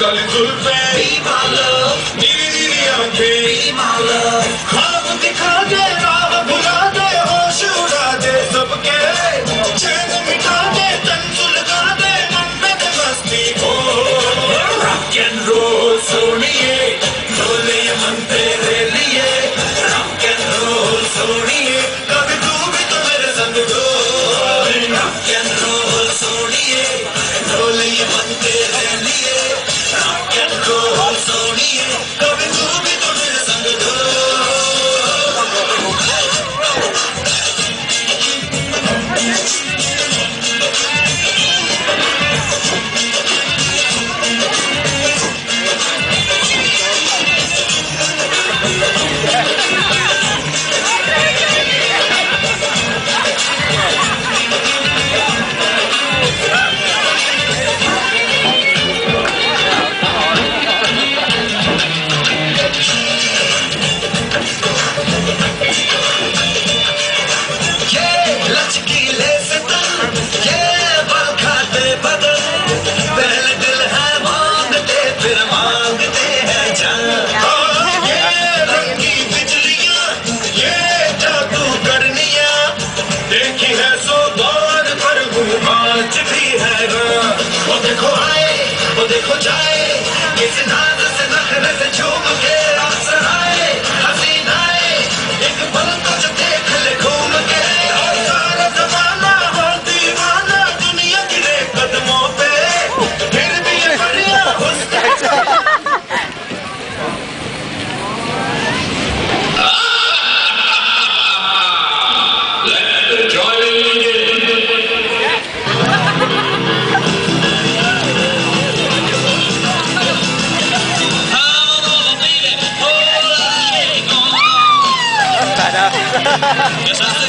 Kali Julfe, be my love, नीनी नीनी आंखे, be my love, खाब दिखा दे Yeah.